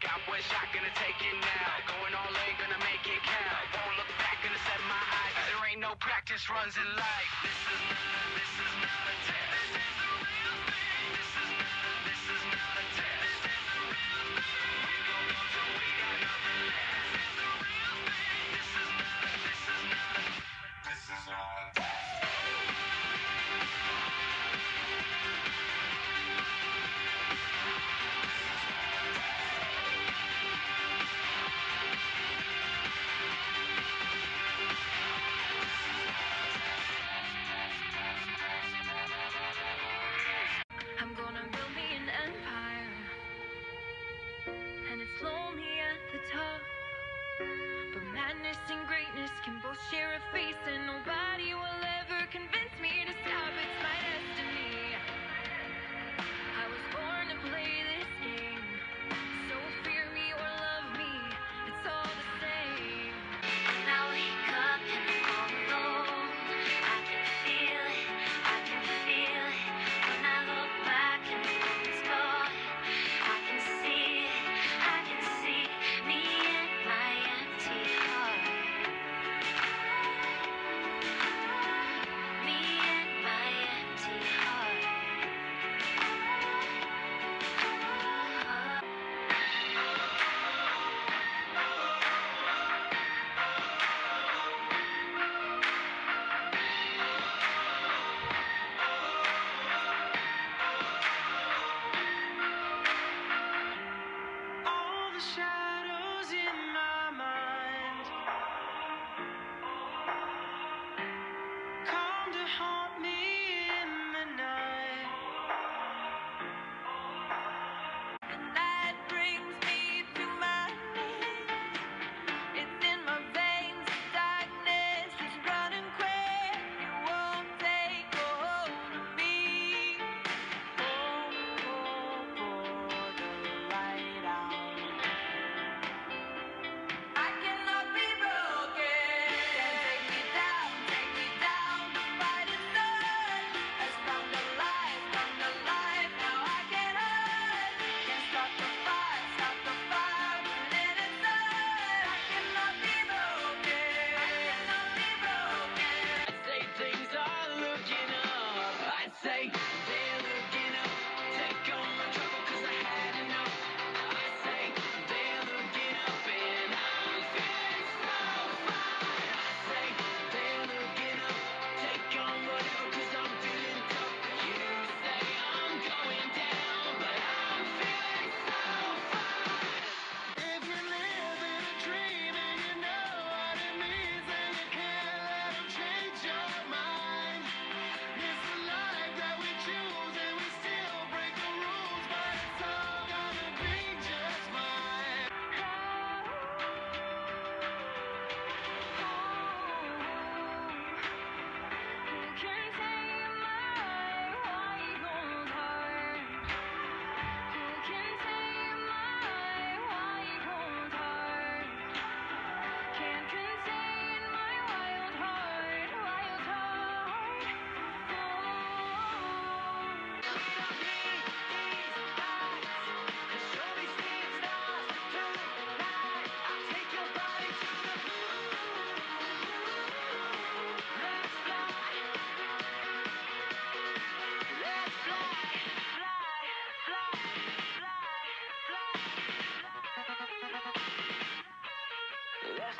Got one shot, gonna take it now. Going all in, gonna make it count. Won't look back, gonna set my eyes. There ain't no practice runs in life. This is not, this is not a test. But madness and greatness can both share a face, and nobody will ever convince me to stop. it.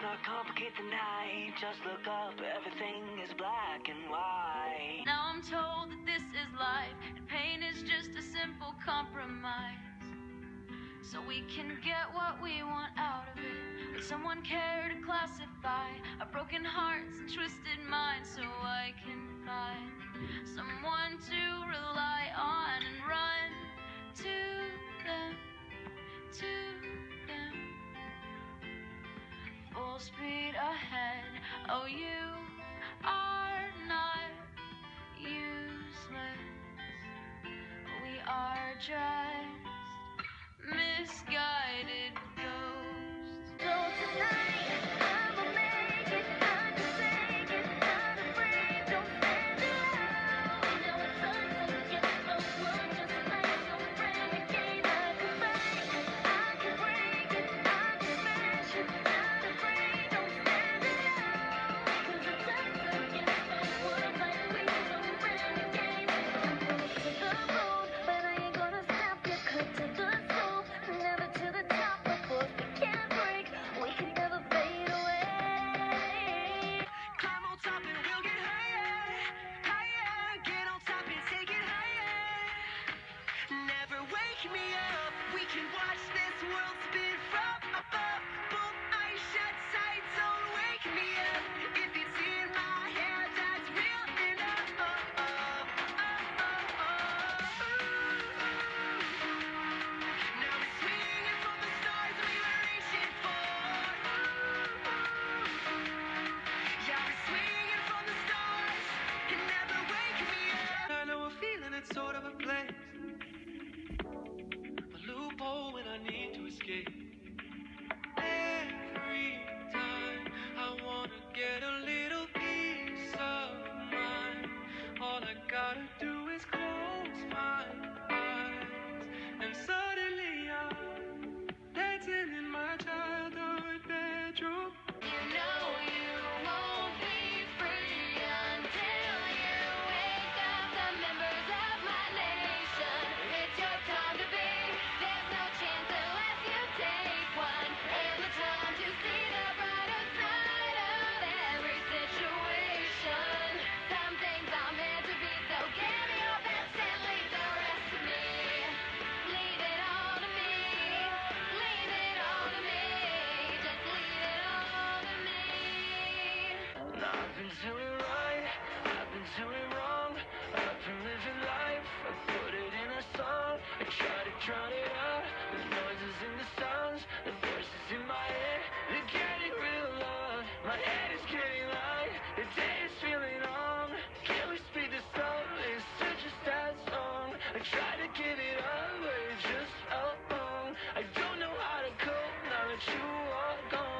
Not complicate the night. Just look up, everything is black and white. Now I'm told that this is life, and pain is just a simple compromise. So we can get what we want out of it. Would someone care to classify our broken hearts and twisted minds so I can find someone to rely on and run to them, to full speed ahead. Oh, you are not useless. We are just misguided. Gotta do are